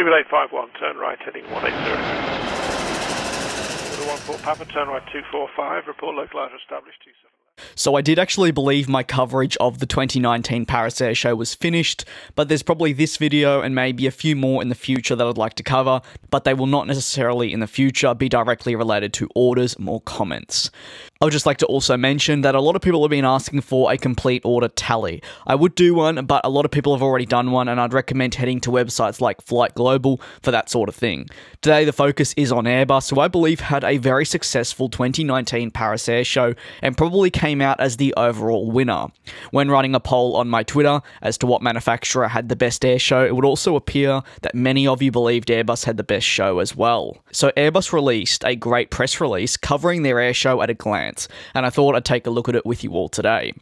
Speedbird 851, turn right heading 180. Order 14 Papa, turn right 245, report established 27. So I did actually believe my coverage of the 2019 Paris Air Show was finished, but there's probably this video and maybe a few more in the future that I'd like to cover, but they will not necessarily in the future be directly related to orders, more comments. I would just like to also mention that a lot of people have been asking for a complete order tally. I would do one, but a lot of people have already done one, and I'd recommend heading to websites like Flight Global for that sort of thing. Today, the focus is on Airbus, who I believe had a very successful 2019 Paris Air Show and probably came out as the overall winner. When running a poll on my Twitter as to what manufacturer had the best air show, it would also appear that many of you believed Airbus had the best show as well. So, Airbus released a great press release covering their air show at a glance and I thought I'd take a look at it with you all today.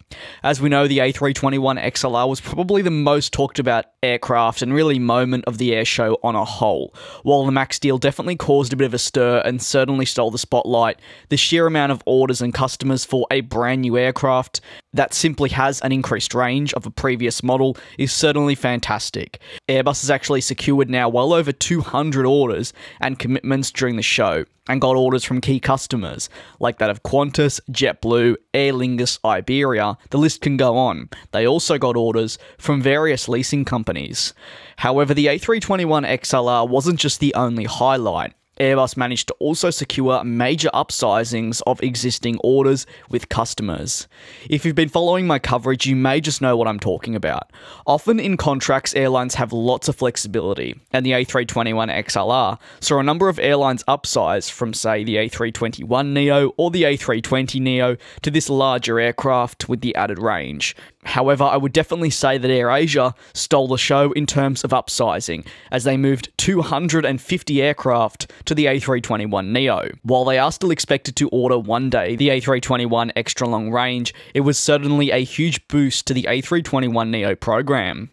As we know, the A321 XLR was probably the most talked about aircraft and really moment of the air show on a whole. While the MAX deal definitely caused a bit of a stir and certainly stole the spotlight, the sheer amount of orders and customers for a brand new aircraft that simply has an increased range of a previous model is certainly fantastic. Airbus has actually secured now well over 200 orders and commitments during the show, and got orders from key customers like that of Qantas, JetBlue, Aer Lingus, Iberia. The list can go on. They also got orders from various leasing companies. However, the A321 XLR wasn't just the only highlight. Airbus managed to also secure major upsizings of existing orders with customers. If you've been following my coverage, you may just know what I'm talking about. Often in contracts, airlines have lots of flexibility, and the A321 XLR saw a number of airlines upsize from, say, the A321 Neo or the A320 Neo to this larger aircraft with the added range. However, I would definitely say that AirAsia stole the show in terms of upsizing, as they moved 250 aircraft to the A321 Neo. While they are still expected to order one day the A321 extra long range, it was certainly a huge boost to the A321 Neo program.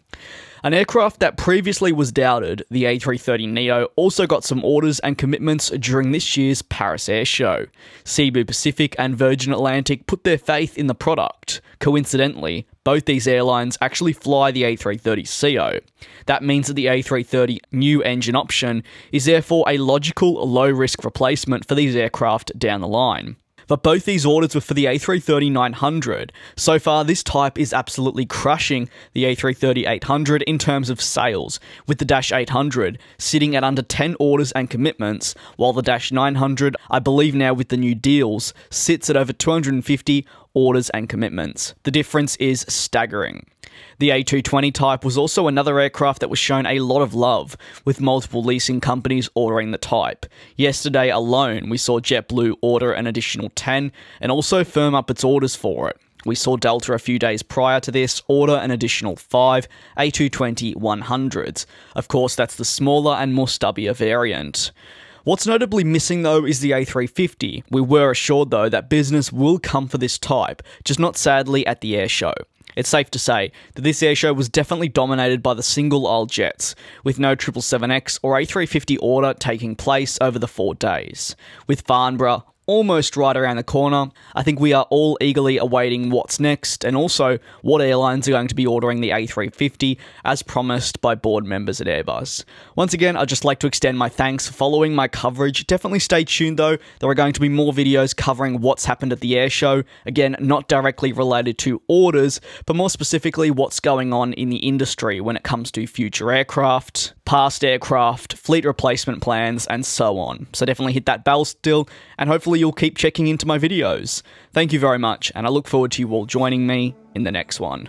An aircraft that previously was doubted, the A330neo, also got some orders and commitments during this year's Paris Air Show. Cebu Pacific and Virgin Atlantic put their faith in the product. Coincidentally, both these airlines actually fly the A330ceo. That means that the A330 new engine option is therefore a logical low risk replacement for these aircraft down the line but both these orders were for the A330-900. So far, this type is absolutely crushing the A330-800 in terms of sales, with the Dash 800 sitting at under 10 orders and commitments, while the Dash 900, I believe now with the new deals, sits at over 250 orders and commitments. The difference is staggering. The A220 type was also another aircraft that was shown a lot of love, with multiple leasing companies ordering the type. Yesterday alone, we saw JetBlue order an additional 10 and also firm up its orders for it. We saw Delta a few days prior to this order an additional 5 A220 100s. Of course, that's the smaller and more stubbier variant. What's notably missing though is the A350. We were assured though that business will come for this type, just not sadly at the air show. It's safe to say that this airshow was definitely dominated by the single aisle jets, with no 777X or A350 order taking place over the four days. With Farnborough, almost right around the corner. I think we are all eagerly awaiting what's next and also what airlines are going to be ordering the A350 as promised by board members at Airbus. Once again, I'd just like to extend my thanks for following my coverage. Definitely stay tuned though, there are going to be more videos covering what's happened at the air show. Again, not directly related to orders, but more specifically what's going on in the industry when it comes to future aircraft, past aircraft, fleet replacement plans, and so on. So definitely hit that bell still, and hopefully you'll keep checking into my videos. Thank you very much, and I look forward to you all joining me in the next one.